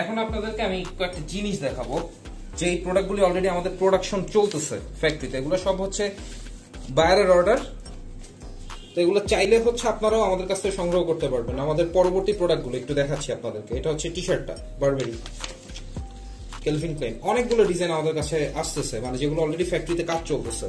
এখন আপনাদেরকে আমি কয়েকটা জিনিস দেখাবো। যে এই প্রোডাক্টগুলি অলরেডি আমাদের প্রোডাকশন চলতেছে ফ্যাক্টরিতে এগুলো সব হচ্ছে বাইরের অর্ডার তো এগুলো চাইলে হচ্ছে আপনারাও আমাদের কাছ থেকে সংগ্রহ করতে পারবেন। আমাদের পরবর্তী প্রোডাক্টগুলো একটু দেখাচ্ছি আপনাদেরকে। এটা হচ্ছে টি শার্টটা বারবেরি কেলভিন ক্লেন অনেকগুলো ডিজাইন আমাদের কাছে আসতেছে মানে যেগুলো অলরেডি ফ্যাক্টরিতে কাজ চলতেছে।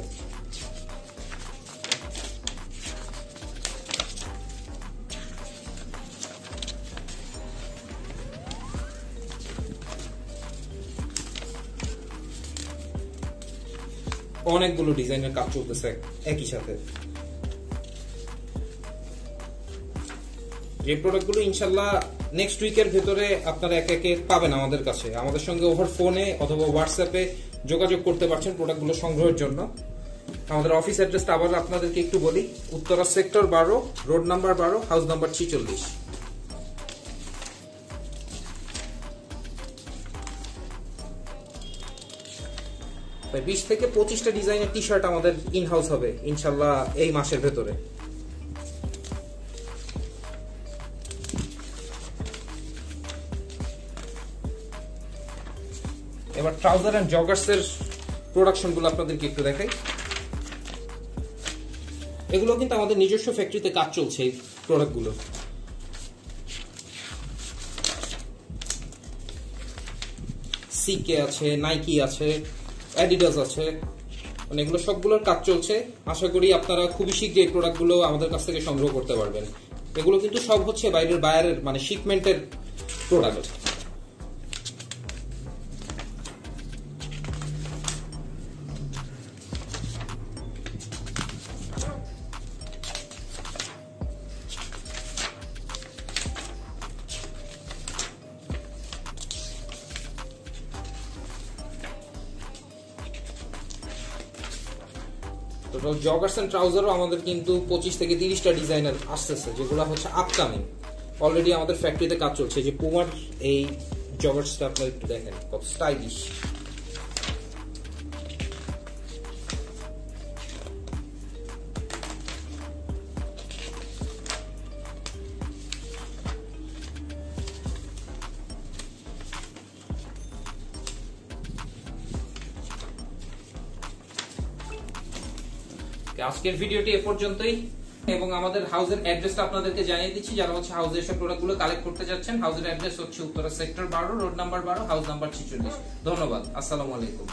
অনেকগুলো ডিজাইনের কাজ চলতেছে একই সাথে। যে প্রোডাক্টগুলো ইনশাল্লাহ নেক্সট উইকের ভেতরে আপনারা এক একে পাবেন আমাদের কাছে। আমাদের সঙ্গে ওভার ফোনে অথবা হোয়াটসঅ্যাপে যোগাযোগ করতে পারছেন প্রোডাক্টগুলো সংগ্রহের জন্য। আমাদের অফিস অ্যাড্রেসটা আবার আপনাদেরকে একটু বলি। উত্তরা সেক্টর বারো রোড নাম্বার বারো হাউস নাম্বার ছিচল্লিশ। বিশ থেকে পঁচিশটা ডিজাইনের টি শার্ট আমাদের ইন হাউস হবে, ইনশাল্লাহ এই মাসের ভেতরে। এবার ট্রাউজারগুলো আপনাদেরকে একটু দেখাই। এগুলো কিন্তু আমাদের নিজস্ব ফ্যাক্টরিতে কাজ চলছে এই প্রোডাক্টগুলো সিকে আছে নাইকি আছে অ্যাডিডাস আছে। মানে এগুলো সবগুলোর কাজ চলছে। আশা করি আপনারা খুবই শীঘ্রই এই প্রোডাক্টগুলো আমাদের কাছ থেকে সংগ্রহ করতে পারবেন। এগুলো কিন্তু সব হচ্ছে বাইরের বায়ারের মানে শিপমেন্টের প্রোডাক্ট টোটাল জগার্স অ্যান্ড ট্রাউজারও আমাদের কিন্তু পঁচিশ থেকে তিরিশটা ডিজাইনার আসতেছে, যেগুলো হচ্ছে আপকামিং অলরেডি আমাদের ফ্যাক্টরিতে কাজ চলছে। যে পুমার এই জগার্সটা আপনারা একটু দেখেন, কত স্টাইলিশ আজকের ভিডিওটি এ পর্যন্তই। এবং আমাদের হাউসের অ্যাড্রেসটা আপনাদেরকে জানিয়ে দিচ্ছি, যারা হচ্ছে হাউজের এসব প্রোডাক্টগুলো কালেক্ট করতে যাচ্ছেন, হাউসের অ্যাড্রেস হচ্ছে উত্তরা সেক্টর বারো রোড নাম্বার বারো হাউস নাম্বার ছিচল্লিশ। ধন্যবাদ। আসসালামু আলাইকুম।